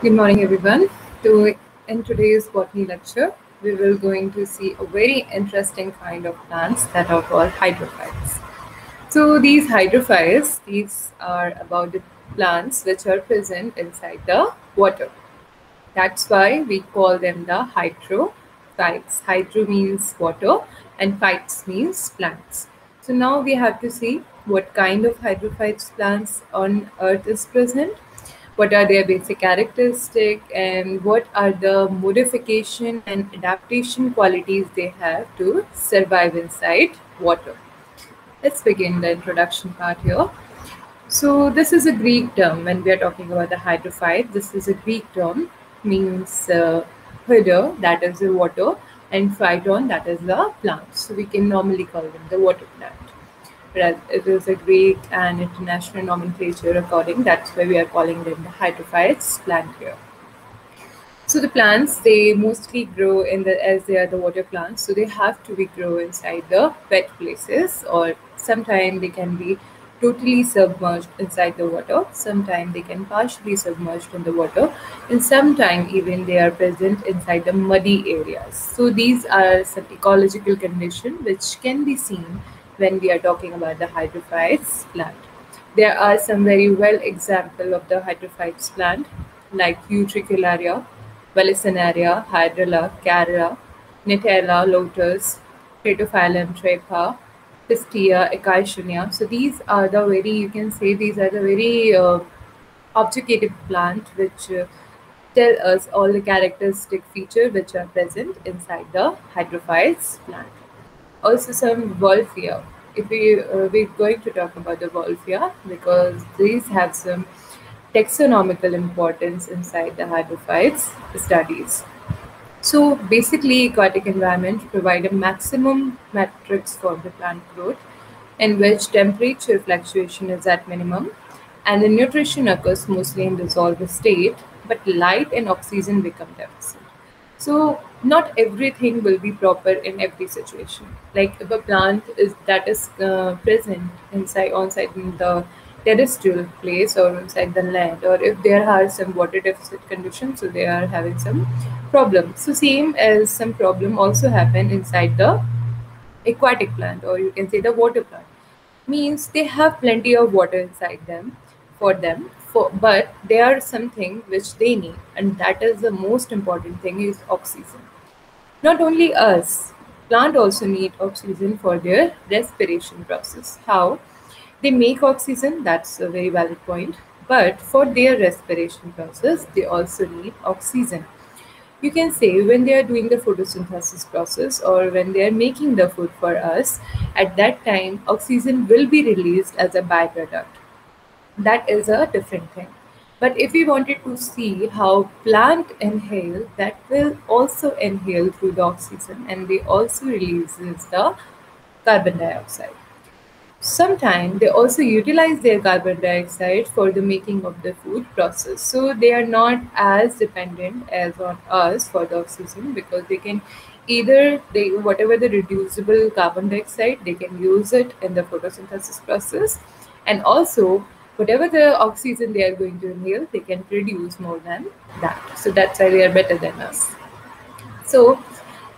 Good morning, everyone. To, in today's botany lecture, we will going to see a very interesting kind of plants that are called hydrophytes. So these hydrophytes, these are about the plants which are present inside the water. That's why we call them the hydrophytes. Hydro means water and phytes means plants. So now we have to see what kind of hydrophytes plants on earth is present what are their basic characteristic and what are the modification and adaptation qualities they have to survive inside water. Let's begin the introduction part here. So this is a Greek term when we are talking about the hydrophyte. This is a Greek term, means uh, hydro, that is the water, and phyton, that is the plant. So we can normally call them the water plant it is a Greek and international nomenclature according. That's why we are calling them the hydrophytes plant here. So the plants they mostly grow in the as they are the water plants, so they have to be grow inside the wet places, or sometimes they can be totally submerged inside the water. Sometimes they can partially submerged in the water, and sometimes even they are present inside the muddy areas. So these are some ecological conditions which can be seen when we are talking about the hydrophytes plant. There are some very well example of the hydrophytes plant like Utricularia, Vallisneria, Hydrilla, Chara, Nitella, Lotus, Ceratophyllum, Trapa, Pistia, Acacia. So these are the very, you can say these are the very uh, objective plant which uh, tell us all the characteristic features which are present inside the hydrophytes plant also some Wolffia. If we uh, we're going to talk about the Wolffia because these have some taxonomical importance inside the hydrophytes studies. So basically, aquatic environment provide a maximum matrix for the plant growth, in which temperature fluctuation is at minimum, and the nutrition occurs mostly in dissolved state, but light and oxygen become deficit. So not everything will be proper in every situation. Like if a plant is that is uh, present inside on site in the terrestrial place or inside the land, or if there are some water deficit conditions, so they are having some problem. So same as some problem also happen inside the aquatic plant, or you can say the water plant. Means they have plenty of water inside them for them for but they are something which they need and that is the most important thing is oxygen. Not only us plant also need oxygen for their respiration process. How? They make oxygen that's a very valid point but for their respiration process they also need oxygen. You can say when they are doing the photosynthesis process or when they are making the food for us at that time oxygen will be released as a byproduct that is a different thing. But if we wanted to see how plant inhale that will also inhale through the oxygen and they also releases the carbon dioxide. Sometimes they also utilize their carbon dioxide for the making of the food process. So they are not as dependent as on us for the oxygen because they can either they whatever the reducible carbon dioxide they can use it in the photosynthesis process. And also whatever the oxygen they are going to inhale, they can produce more than that. So that's why they are better than us. So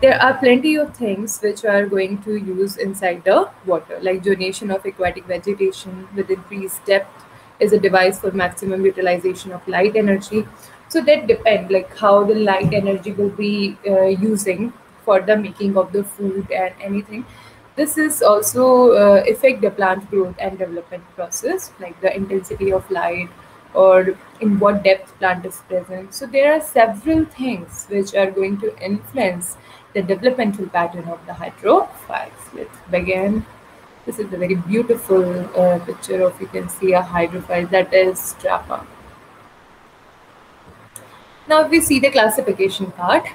there are plenty of things which are going to use inside the water, like donation of aquatic vegetation with increased depth is a device for maximum utilization of light energy. So that depend like how the light energy will be uh, using for the making of the food and anything this is also uh, affect the plant growth and development process, like the intensity of light or in what depth plant is present. So there are several things which are going to influence the developmental pattern of the hydrophytes. Let's begin. This is a very beautiful uh, picture of you can see a hydrophyte that is Strapa. Now we see the classification part,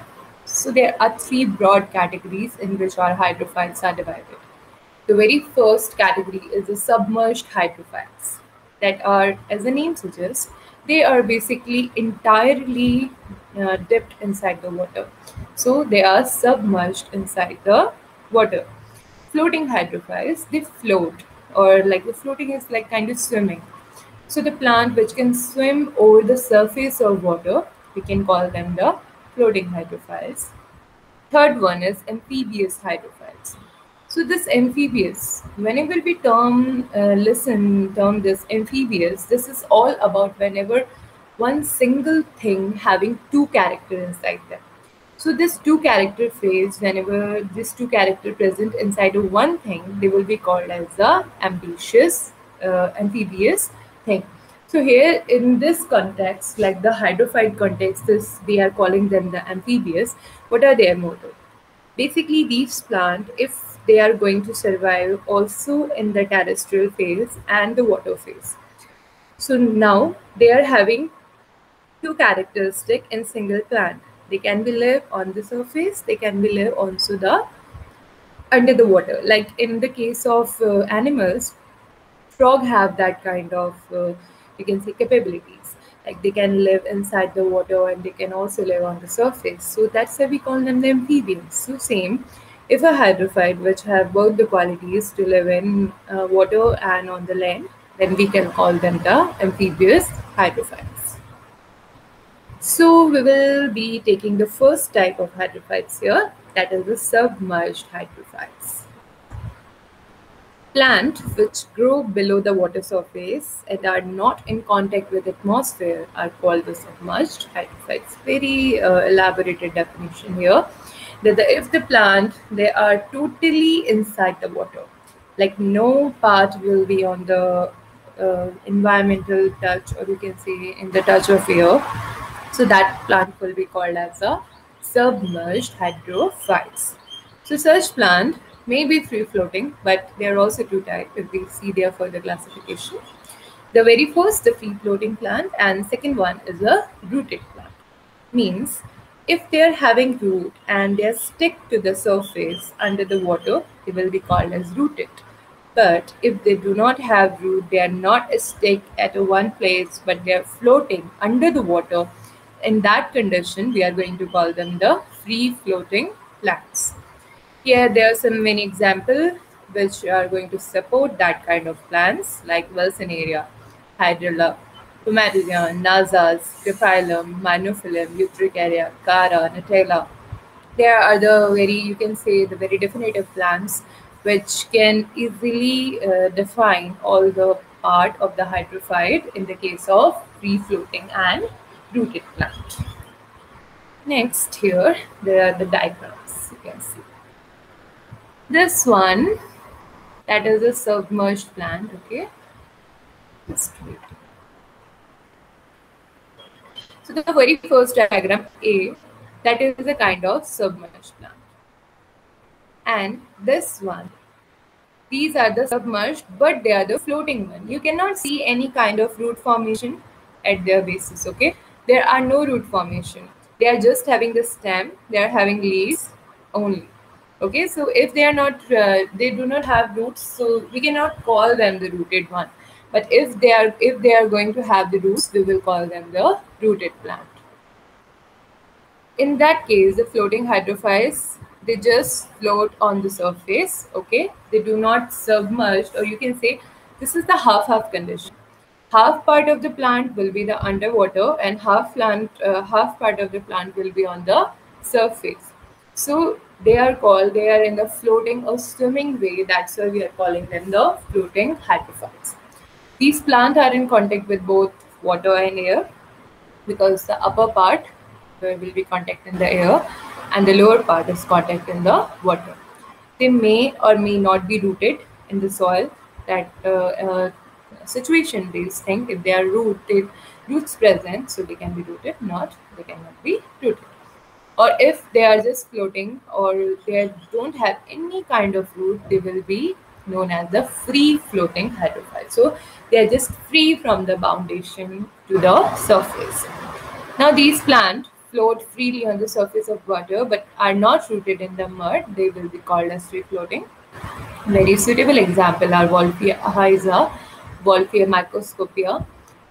so there are three broad categories in which our hydrophytes are divided. The very first category is the submerged hydrophytes that are, as the name suggests, they are basically entirely uh, dipped inside the water. So they are submerged inside the water. Floating hydrophytes, they float or like the floating is like kind of swimming. So the plant which can swim over the surface of water we can call them the floating hydrophytes. Third one is amphibious hydrophytes. So this amphibious, whenever we term, uh, listen, term this amphibious, this is all about whenever one single thing having two characters inside them. So this two character phrase, whenever this two character present inside of one thing, they will be called as the ambitious, uh, amphibious thing. So here in this context, like the hydrophyte context, this they are calling them the amphibious. What are their motto? Basically, these plant, if they are going to survive also in the terrestrial phase and the water phase. So now they are having two characteristic in single plant. They can be live on the surface, they can be live also the under the water. Like in the case of uh, animals, frog have that kind of uh, you can say capabilities. Like they can live inside the water and they can also live on the surface. So that's why we call them the amphibians. So same if a hydrophyte which have both the qualities to live in uh, water and on the land, then we can call them the amphibious hydrophytes. So we will be taking the first type of hydrophytes here, that is the submerged hydrophytes. Plants which grow below the water surface and are not in contact with atmosphere are called the submerged hydrophytes. Very uh, elaborated definition here that the, if the plant they are totally inside the water like no part will be on the uh, environmental touch or you can say in the touch of air so that plant will be called as a submerged hydrophytes so such plant may be free floating but they are also two types if we see their further classification the very first the free floating plant and second one is a rooted plant means if they're having root and they are stick to the surface under the water, they will be called as rooted. But if they do not have root, they are not stick at a one place, but they are floating under the water. In that condition, we are going to call them the free floating plants. Here, there are some many examples which are going to support that kind of plants like Vallisneria, Hydrilla, Pumatidion, Najas, Crepilum, Monophyllum, Utricularia, Chara, Nitella. There are the very, you can say, the very definitive plants which can easily uh, define all the part of the hydrophyte in the case of free floating and rooted plant. Next here, there are the diagrams you can see. This one, that is a submerged plant, okay? Just wait. So the very first diagram A, that is a kind of submerged plant. And this one, these are the submerged, but they are the floating one. You cannot see any kind of root formation at their basis, okay? There are no root formation. They are just having the stem, they are having leaves only. Okay, so if they are not, uh, they do not have roots, so we cannot call them the rooted one. But if they are if they are going to have the roots, we will call them the rooted plant. In that case, the floating hydrophytes they just float on the surface. Okay, they do not submerge, or you can say this is the half-half condition. Half part of the plant will be the underwater, and half plant uh, half part of the plant will be on the surface. So they are called they are in the floating or swimming way. That's why we are calling them the floating hydrophytes. These plants are in contact with both water and air because the upper part will be contact in the air and the lower part is contact in the water. They may or may not be rooted in the soil. That uh, uh, situation based thing, if they are rooted, roots present, so they can be rooted, not they cannot be rooted. Or if they are just floating or they don't have any kind of root, they will be known as the free floating hydrophyte. So they are just free from the foundation to the surface. Now these plants float freely on the surface of water but are not rooted in the mud. They will be called as free floating. Very suitable example are Wolffia hyza, Wolffia microscopica,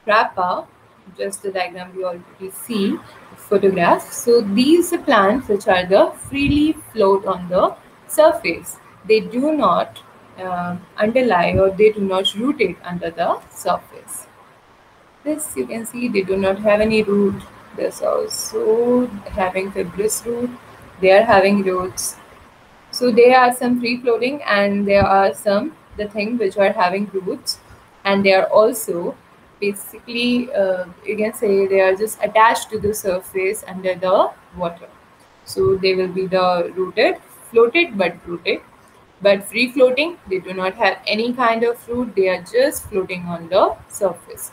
Rapa, just the diagram we already see, photograph. So these plants which are the freely float on the surface. They do not uh, underlie or they do not rotate under the surface. This you can see they do not have any root This also having fibrous root. They are having roots. So there are some free floating and there are some the thing which are having roots and they are also basically uh, you can say they are just attached to the surface under the water. So they will be the rooted, floated but rooted. But free floating, they do not have any kind of root. They are just floating on the surface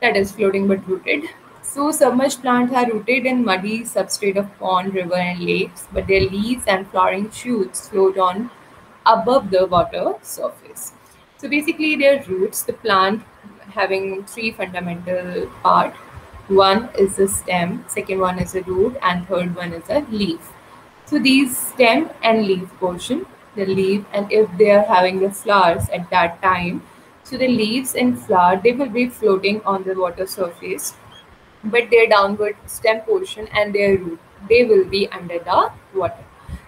That is floating but rooted. So submerged plants are rooted in muddy substrate of pond, river and lakes, but their leaves and flowering shoots float on above the water surface. So basically their roots, the plant having three fundamental part. One is the stem, second one is a root and third one is a leaf. So these stem and leaf portion, the leaf and if they are having the flowers at that time, so the leaves and flower, they will be floating on the water surface, but their downward stem portion and their root, they will be under the water.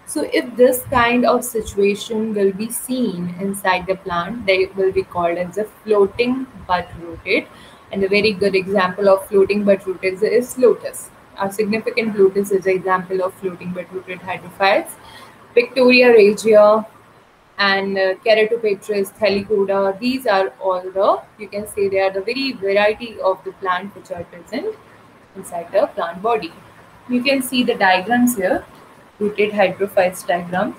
So if this kind of situation will be seen inside the plant, they will be called as a floating but rooted. And a very good example of floating but rooted is lotus. A significant lotus is an example of floating but rooted hydrophytes. Victoria regia and uh, Keratopatris, Thelycoda, these are all the, you can say they are the very variety of the plant which are present inside the plant body. You can see the diagrams here rooted hydrophytes diagram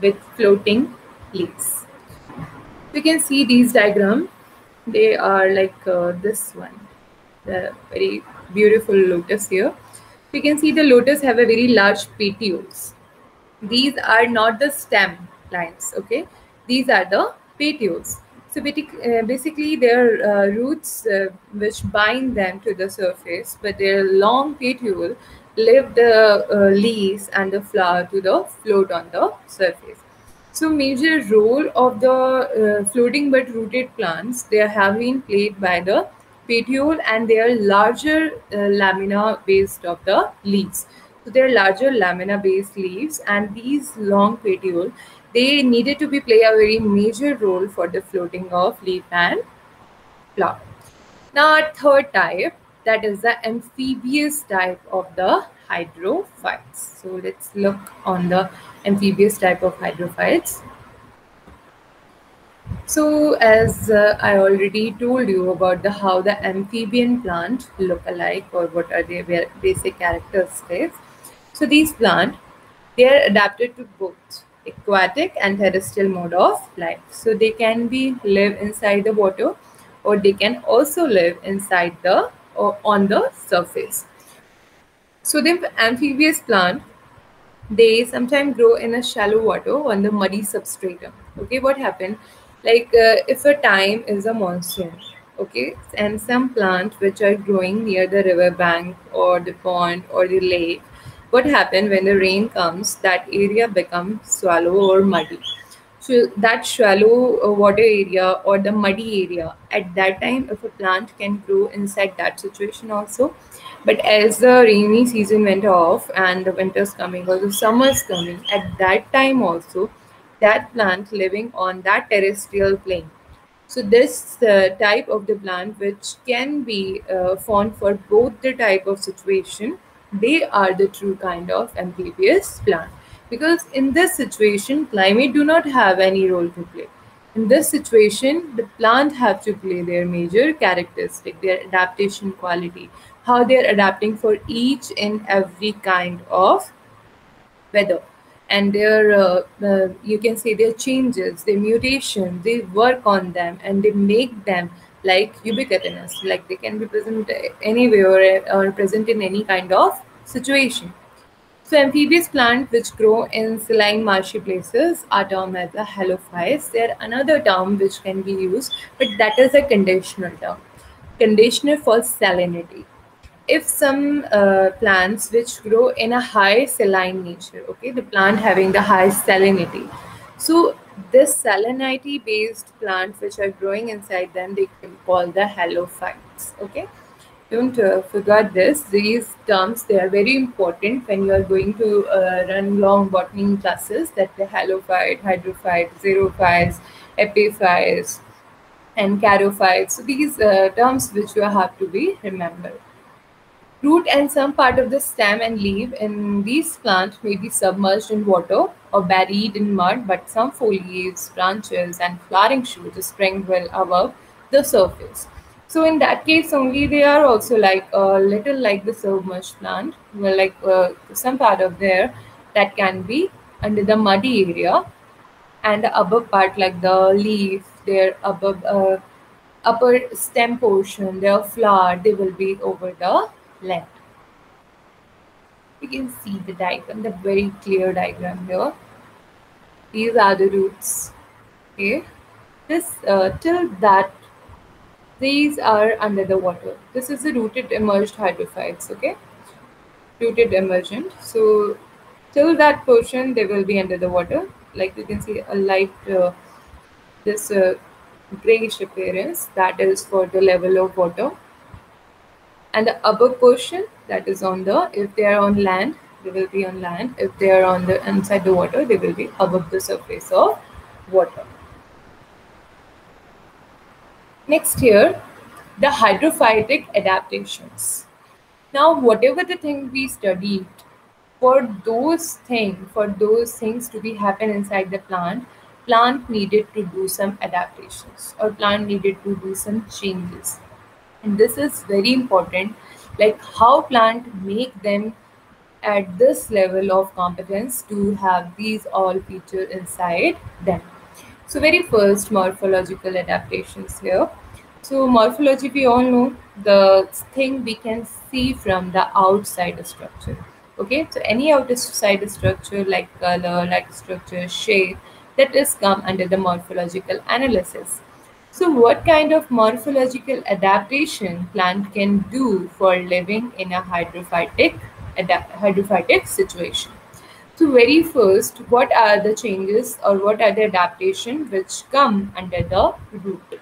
with floating leaves. You can see these diagram. They are like uh, this one, the very beautiful lotus here. You can see the lotus have a very large petioles. These are not the stem lines, okay? These are the petioles. So uh, basically, their uh, roots uh, which bind them to the surface, but their long petiole lift the uh, leaves and the flower to the float on the surface. So major role of the uh, floating but rooted plants, they have been played by the petiole and they are larger uh, lamina based of the leaves. So they are larger lamina based leaves and these long petiole, they needed to be play a very major role for the floating of leaf and flower. Now third type, that is the amphibious type of the hydrophytes. So let's look on the amphibious type of hydrophytes. So as uh, I already told you about the how the amphibian plant look alike or what are their basic characteristics. So these plant, they are adapted to both aquatic and terrestrial mode of life. So they can be live inside the water or they can also live inside the on the surface. So the amphibious plant, they sometimes grow in a shallow water on the muddy substratum. Okay, what happened? Like uh, if a time is a monsoon, okay, and some plants which are growing near the river bank or the pond or the lake, what happened when the rain comes? That area becomes shallow or muddy so that shallow uh, water area or the muddy area at that time if a plant can grow inside that situation also. But as the rainy season went off and the winter's coming or the summer's coming at that time also that plant living on that terrestrial plane. So this uh, type of the plant which can be uh, found for both the type of situation they are the true kind of amphibious plant because in this situation climate do not have any role to play. In this situation the plant have to play their major characteristic their adaptation quality. How they're adapting for each and every kind of weather. And their uh, uh, you can say their changes their mutation they work on them and they make them like ubiquitous like they can be present anywhere or present in any kind of situation so amphibious plants which grow in saline marshy places are termed as a halophytes. They're another term which can be used, but that is a conditional term. Conditional for salinity. If some uh, plants which grow in a high saline nature, okay, the plant having the high salinity. So this salinity based plants which are growing inside them, they can call the halophytes, okay don't uh, forget this these terms they are very important when you are going to uh, run long botany classes that the halophyte hydrophyte xerophytes epiphytes and charophytes. So these uh, terms which you have to be remembered. Root and some part of the stem and leaf in these plants may be submerged in water or buried in mud, but some foliage, branches, and flowering shoots spring well above the surface. So in that case only, they are also like a little like the submerged plant, well, like uh, some part of there that can be under the muddy area, and the upper part like the leaf, their above uh, upper stem portion, their flower, they will be over the land. You can see the diagram, the very clear diagram here. These are the roots. Okay, this uh, till that these are under the water. This is the rooted emerged hydrophytes, okay? Rooted emergent. So till that portion, they will be under the water. Like you can see a light, uh, this uh, grayish appearance, that is for the level of water. And the upper portion, that is on the, if they are on land, they will be on land. If they are on the inside the water, they will be above the surface of water. Next here, the hydrophytic adaptations. Now, whatever the thing we studied, for those things, for those things to be happen inside the plant, plant needed to do some adaptations or plant needed to do some changes. And this is very important, like how plant make them at this level of competence to have these all features inside them. So very first morphological adaptations here. So morphology, we all know the thing we can see from the outside structure. Okay, so any outside structure like color, like structure, shape, that is come under the morphological analysis. So what kind of morphological adaptation plant can do for living in a hydrophytic, hydrophytic situation? So very first, what are the changes or what are the adaptation which come under the root?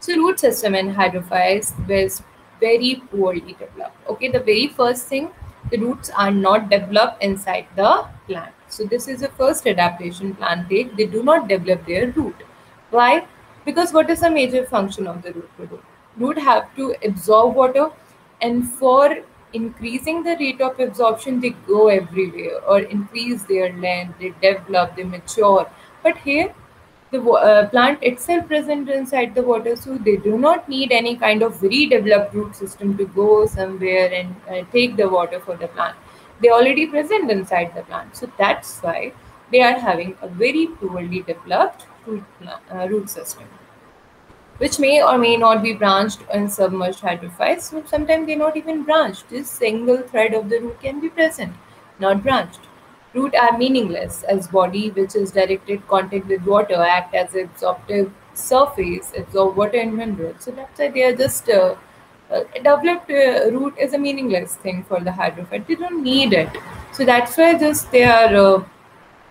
So root system in hydrophytes was very poorly developed. Okay, the very first thing, the roots are not developed inside the plant. So this is the first adaptation plant take. They do not develop their root. Why? Because what is the major function of the root? Root have to absorb water and for increasing the rate of absorption they go everywhere or increase their length they develop they mature. But here the uh, plant itself present inside the water so they do not need any kind of very developed root system to go somewhere and uh, take the water for the plant. They already present inside the plant so that's why they are having a very poorly developed root, uh, root system which may or may not be branched in submerged hydrophytes. So sometimes they're not even branched. This single thread of the root can be present, not branched. Root are meaningless as body which is directed contact with water act as absorptive surface, absorb water and minerals. So that's why they are just uh, uh, developed uh, root is a meaningless thing for the hydrophyte. They don't need it. So that's why just they are uh,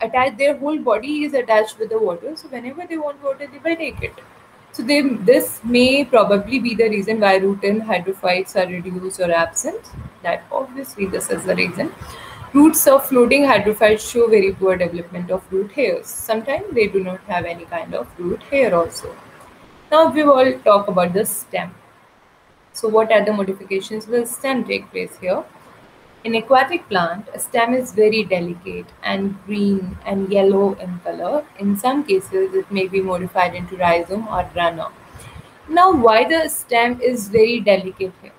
attached. Their whole body is attached with the water. So whenever they want water, they will take it. So they, this may probably be the reason why and hydrophytes are reduced or absent. That obviously this is the reason. Roots of floating hydrophytes show very poor development of root hairs. Sometimes they do not have any kind of root hair also. Now we will talk about the stem. So what are the modifications will stem take place here? In aquatic plant, a stem is very delicate and green and yellow in color. In some cases, it may be modified into rhizome or runner. Now, why the stem is very delicate here?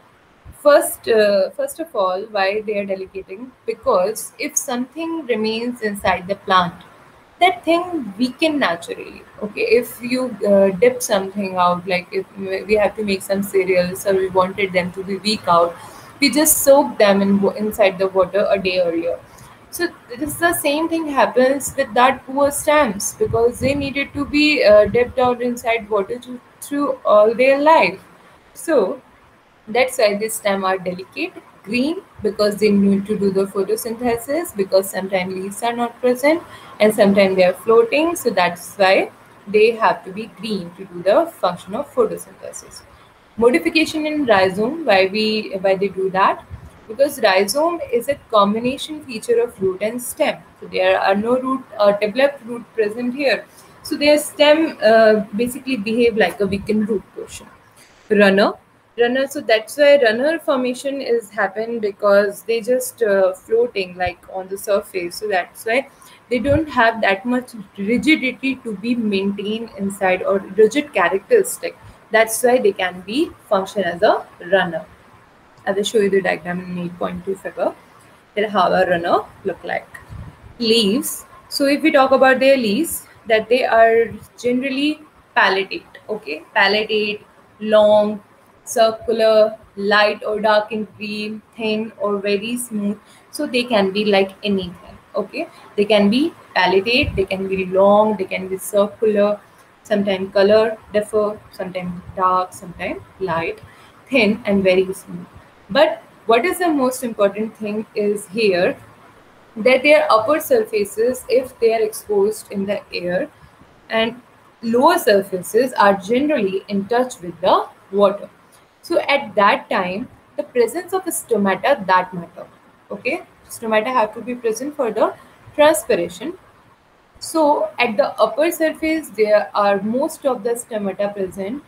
First, uh, first of all, why they are delicating? Because if something remains inside the plant, that thing weaken naturally. Okay, if you uh, dip something out, like if we have to make some cereals, or we wanted them to be weak out, we just soak them in inside the water a day earlier. So this is the same thing happens with that poor stamps because they needed to be uh, dipped out inside water to, through all their life. So that's why these stem are delicate green because they need to do the photosynthesis because sometimes leaves are not present and sometimes they are floating. So that's why they have to be green to do the function of photosynthesis Modification in rhizome, why we why they do that? Because rhizome is a combination feature of root and stem. So there are no root uh, developed root present here. So their stem uh, basically behave like a weakened root portion. Runner, runner. So that's why runner formation is happen because they just uh, floating like on the surface. So that's why they don't have that much rigidity to be maintained inside or rigid characteristic. That's why they can be function as a runner. I will show you the diagram in 8.2 figure that how a runner look like. Leaves. So if we talk about their leaves, that they are generally palliate. Okay, palliate, long, circular, light or dark in green, thin or very smooth. So they can be like anything. Okay, they can be palliate, they can be long, they can be circular, sometimes color differ, sometimes dark, sometimes light, thin and very smooth. But what is the most important thing is here that their upper surfaces, if they are exposed in the air, and lower surfaces are generally in touch with the water. So at that time, the presence of the stomata that matter. Okay, stomata have to be present for the transpiration. So at the upper surface, there are most of the stomata present.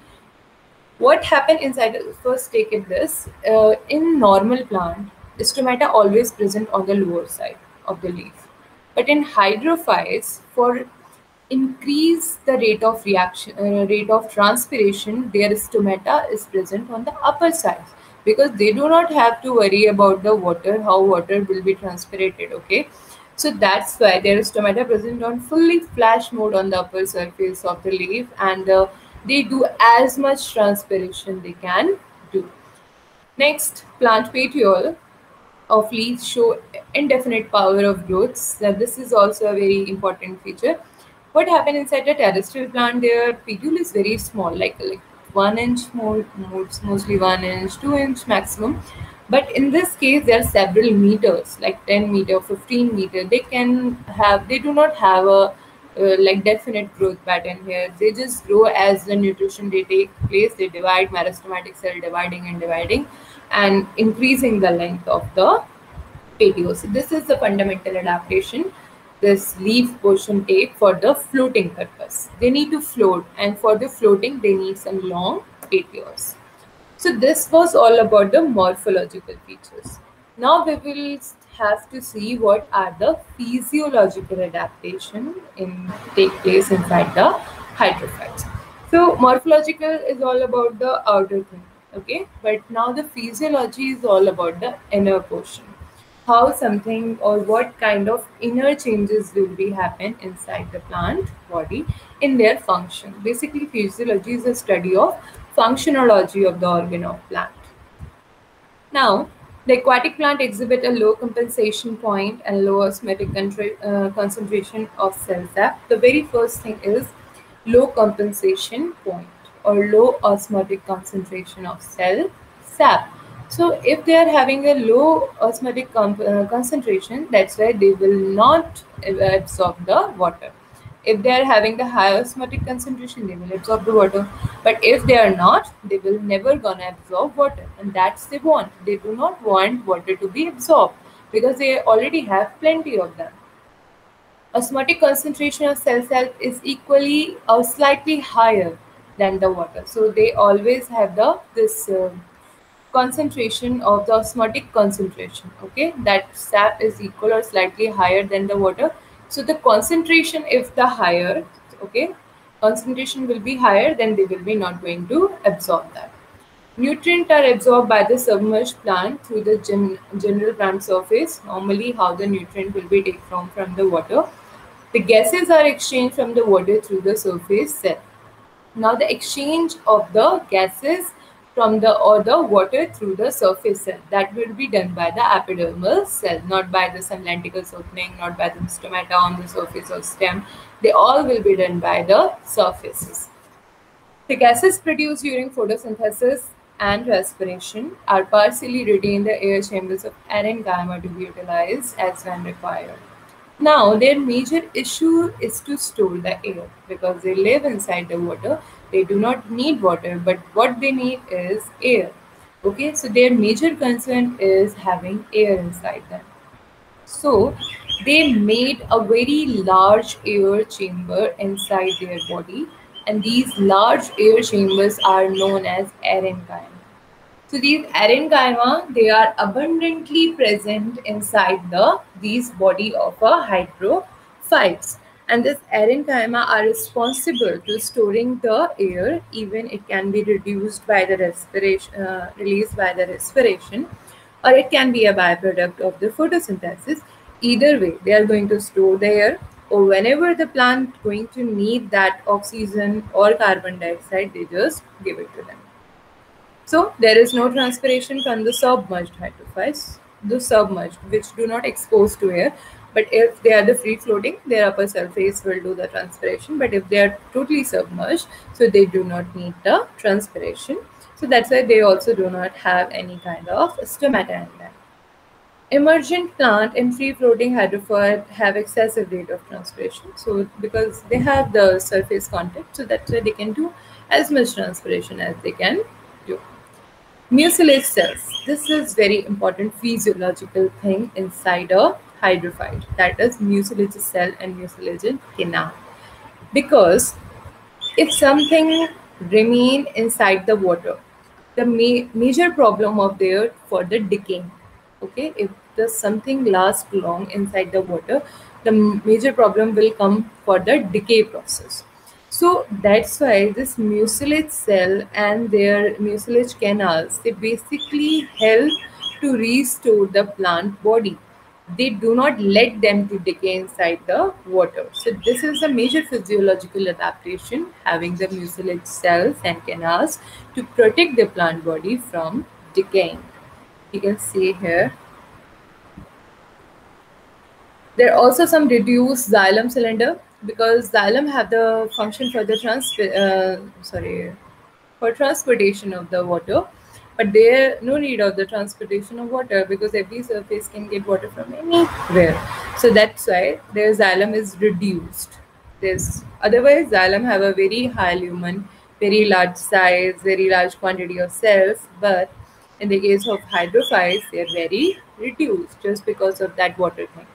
What happened inside first take it this uh, in normal plant stomata always present on the lower side of the leaf. But in hydrophytes for increase the rate of reaction uh, rate of transpiration their stomata is present on the upper side because they do not have to worry about the water how water will be transpirated okay so that's why there is stomata present on fully flash mode on the upper surface of the leaf and the they do as much transpiration they can do. Next, plant petiole of leaves show indefinite power of growth. So this is also a very important feature. What happens inside a terrestrial plant, their petiole is very small, like, like one inch more, mostly one inch, two inch maximum. But in this case, there are several meters, like 10 meter, 15 meter. They can have, they do not have a uh, like definite growth pattern here. They just grow as the nutrition they take place. They divide meristematic cell dividing and dividing and increasing the length of the petiole. So this is the fundamental adaptation this leaf portion take for the floating purpose. They need to float and for the floating they need some long petioles. So this was all about the morphological features. Now we will have to see what are the physiological adaptation in take place inside the hydrophytes. So morphological is all about the outer thing, okay? But now the physiology is all about the inner portion. How something or what kind of inner changes will be happen inside the plant body in their function. Basically, physiology is a study of functionology of the organ of plant. Now, the aquatic plant exhibit a low compensation point and low osmotic uh, concentration of cell sap. The very first thing is low compensation point or low osmotic concentration of cell sap. So if they are having a low osmotic uh, concentration, that's why they will not absorb the water. If they are having the high osmotic concentration, they will absorb the water. But if they are not, they will never gonna absorb water. And that's they want. They do not want water to be absorbed because they already have plenty of them. Osmotic concentration of cell sap is equally or slightly higher than the water. So they always have the this uh, concentration of the osmotic concentration. Okay, that sap is equal or slightly higher than the water so the concentration, if the higher, okay, concentration will be higher, then they will be not going to absorb that. Nutrients are absorbed by the submerged plant through the gen general plant surface. Normally, how the nutrient will be taken from, from the water. The gases are exchanged from the water through the surface cell. Now, the exchange of the gases from the or the water through the surface cell. That will be done by the epidermal cell, not by the some lenticels opening, not by the stomata on the surface of stem. They all will be done by the surfaces. The gases produced during photosynthesis and respiration are partially retained in the air chambers of parenchyma to be utilized as when required. Now, their major issue is to store the air because they live inside the water they do not need water but what they need is air okay so their major concern is having air inside them so they made a very large air chamber inside their body and these large air chambers are known as parenchyma. So these parenchyma, they are abundantly present inside the these body of a hydrophytes. And this parenchyma are responsible to storing the air, even it can be reduced by the respiration, uh, released by the respiration, or it can be a byproduct of the photosynthesis. Either way, they are going to store the air, or whenever the plant going to need that oxygen or carbon dioxide, they just give it to them. So there is no transpiration from the submerged hydrophytes, the submerged, which do not expose to air. But if they are the free floating, their upper surface will do the transpiration. But if they are totally submerged, so they do not need the transpiration. So that's why they also do not have any kind of stomata in them. Emergent plant and free floating hydrophyte have excessive rate of transpiration. So because they have the surface contact, so that's why they can do as much transpiration as they can do. Mucilage cells. This is very important physiological thing inside a hydrophyte. That is mucilage cell and mucilage canal. Because if something remain inside the water, the ma major problem of there for the decaying. Okay, if the something lasts long inside the water, the major problem will come for the decay process. So that's why this mucilage cell and their mucilage canals, they basically help to restore the plant body. They do not let them to decay inside the water. So this is a major physiological adaptation, having the mucilage cells and canals to protect the plant body from decaying. You can see here there are also some reduced xylem cylinder because xylem have the function for the trans uh, sorry for transportation of the water but there no need of the transportation of water because every surface can get water from anywhere. So that's why their xylem is reduced. This otherwise xylem have a very high lumen very large size very large quantity of cells. But in the case of hydrophytes they are very reduced just because of that water thing.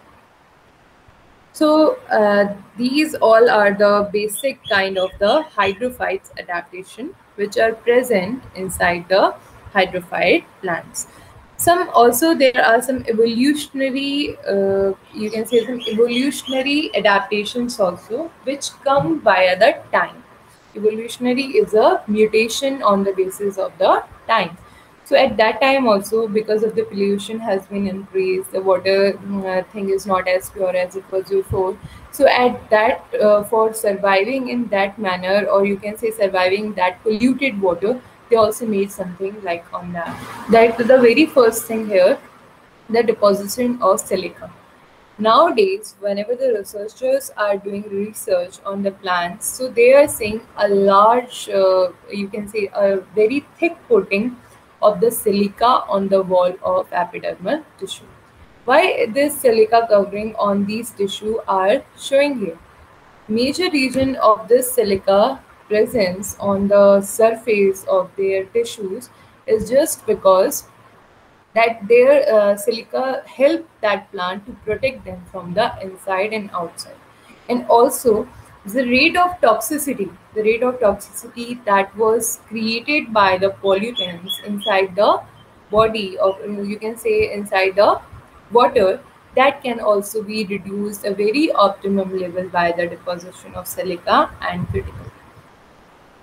So uh, these all are the basic kind of the hydrophytes adaptation which are present inside the hydrophyte plants. Some also there are some evolutionary, uh, you can say some evolutionary adaptations also which come via the time. Evolutionary is a mutation on the basis of the time. So at that time also, because of the pollution has been increased, the water uh, thing is not as pure as it was before. So at that, uh, for surviving in that manner, or you can say surviving that polluted water, they also made something like on that. That the very first thing here, the deposition of silica. Nowadays, whenever the researchers are doing research on the plants, so they are saying a large, uh, you can say a very thick coating of the silica on the wall of epidermal tissue. Why this silica covering on these tissue are showing here. Major region of this silica presence on the surface of their tissues is just because that their uh, silica help that plant to protect them from the inside and outside. And also the rate of toxicity, the rate of toxicity that was created by the pollutants inside the body of, you can say inside the water, that can also be reduced a very optimum level by the deposition of silica and critical.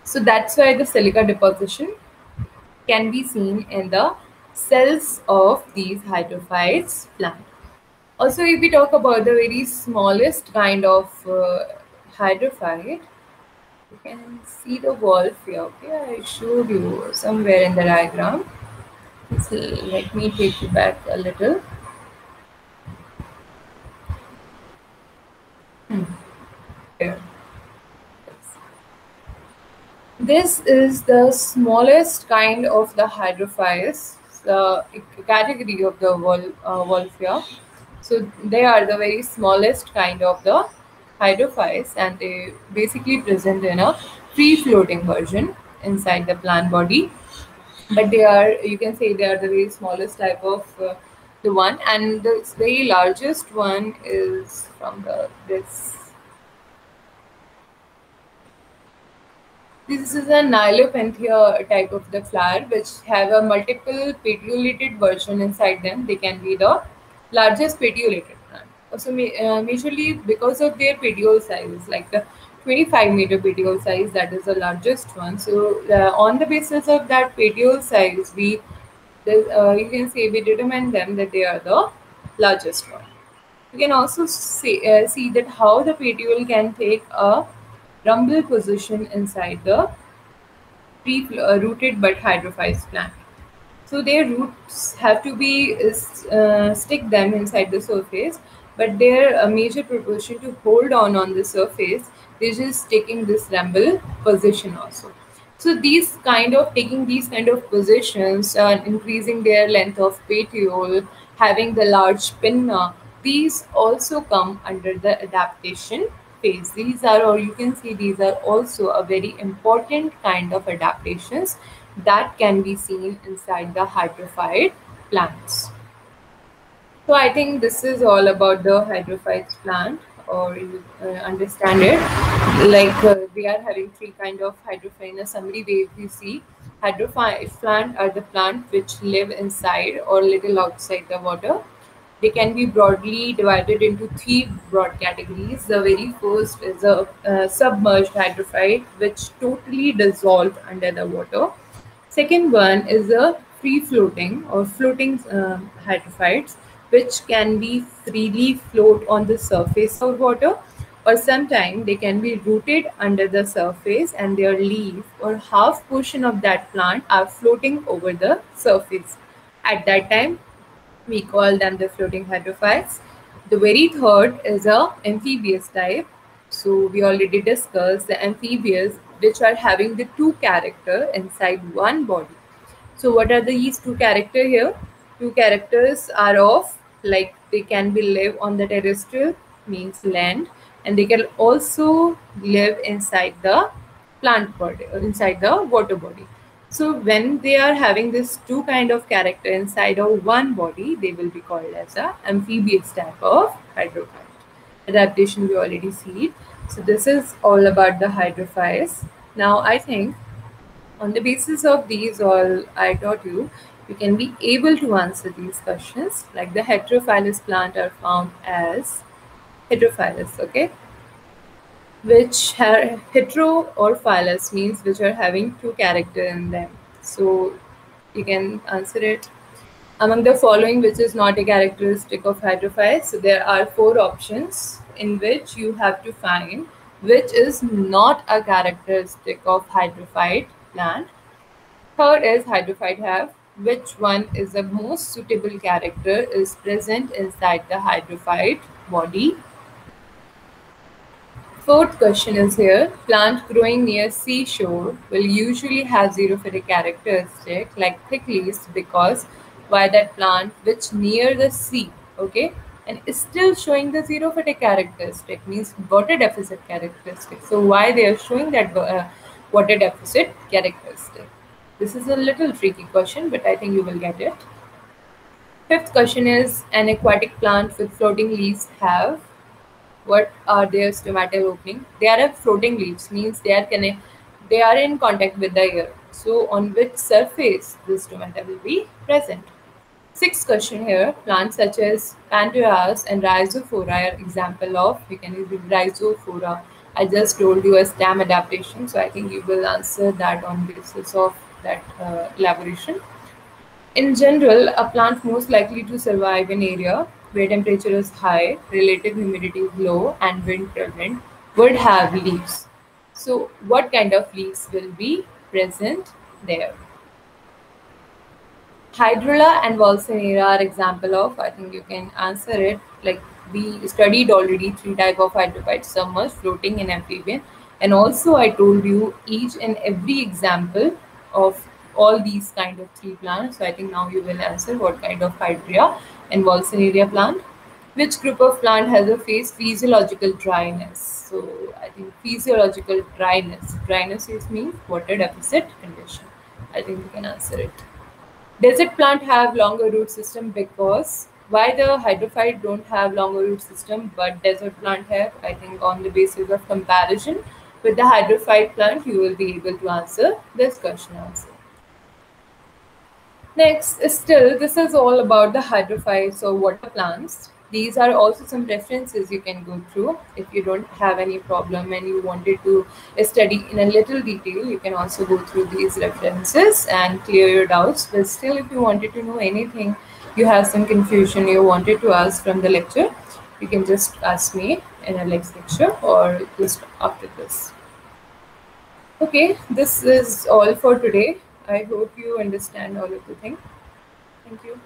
So that's why the silica deposition can be seen in the cells of these hydrophytes plant. Also, if we talk about the very smallest kind of uh, hydrophyte you can see the valve here okay i showed you somewhere in the diagram so let me take you back a little hmm. here. This is the smallest kind of the hydrophytes, the category of the wol uh, Wolffia. So they are the very smallest kind of the hydrophytes and they basically present in a free floating version inside the plant body but they are you can say they are the very smallest type of uh, the one, and the very largest one is from the this. This is a Nylopenthia type of the flower, which have a multiple petiolated version inside them. They can be the largest petiolated plant. So uh, because of their petiole size, like the 25 meter petiole size, that is the largest one. So uh, on the basis of that petiole size, we uh, you can say we determine them that they are the largest one. You can also see, uh, see that how the petiole can take a rumble position inside the pre-rooted uh, but hydrophytes plant. So their roots have to be uh, stick them inside the surface, but their uh, major proportion to hold on on the surface, they're just taking this rumble position also. So these kind of taking these kind of positions, uh, increasing their length of petiole, having the large pinna, these also come under the adaptation phase. These are, or you can see these are also a very important kind of adaptations that can be seen inside the hydrophyte plants. So I think this is all about the hydrophyte plant or you uh, understand it like uh, we are having three kind of hydrophyte in a summary way you see hydrophyte plant are the plant which live inside or little outside the water they can be broadly divided into three broad categories the very first is a uh, submerged hydrophyte which totally dissolved under the water second one is a free floating or floating um, hydrophytes which can be freely float on the surface of water or sometimes they can be rooted under the surface and their leaf or half portion of that plant are floating over the surface. At that time, we call them the floating hydrophytes. The very third is a amphibious type. So we already discussed the amphibious which are having the two character inside one body. So what are these two character here? Two characters are of like they can be live on the terrestrial means land and they can also live inside the plant body or inside the water body so when they are having this two kind of character inside of one body they will be called as a amphibious type of hydrophyte adaptation we already see so this is all about the hydrophytes now i think on the basis of these all i taught you you can be able to answer these questions. Like the heterophyllous plant are found as heterophyllous okay which are hetero or philous means which are having two character in them. So you can answer it. Among the following which is not a characteristic of hydrophytes so there are four options in which you have to find which is not a characteristic of hydrophyte plant. Third is hydrophyte have which one is the most suitable character is present inside the hydrophyte body. Fourth question is here. Plant growing near seashore will usually have xerophytic characteristic like thick leaves because why that plant which near the sea, okay, and is still showing the xerophytic characteristic means water deficit characteristic. So why they are showing that uh, water deficit characteristic? This is a little tricky question, but I think you will get it. Fifth question is an aquatic plant with floating leaves have what are their stomatal opening? They are floating leaves means they are connect, they are in contact with the air. So on which surface this stomata will be present? Sixth question here, plants such as Pantheras and Rhizophora are example of, we can use Rhizophora. I just told you a stem adaptation, so I think you will answer that on basis of that uh, elaboration. In general, a plant most likely to survive in area where temperature is high, relative humidity is low, and wind prevalent would have leaves. So, what kind of leaves will be present there? Hydrilla and Vallisneria are example of, I think you can answer it, like we studied already three type of hydrophytes, submerged, floating, and amphibian. And also I told you each and every example of all these kind of three plants. So I think now you will answer what kind of Hydrilla and Vallisneria plant. Which group of plant has a face physiological dryness? So I think physiological dryness. Dryness is means water deficit condition. I think you can answer it. Desert plant have longer root system because why the hydrophyte don't have longer root system but desert plant have i think on the basis of comparison with the hydrophyte plant you will be able to answer this question also next still this is all about the hydrophytes or water plants. These are also some references you can go through if you don't have any problem and you wanted to study in a little detail you can also go through these references and clear your doubts. But still if you wanted to know anything you have some confusion you wanted to ask from the lecture you can just ask me in a next lecture or just after this. Okay this is all for today i hope you understand all of the thing. Thank you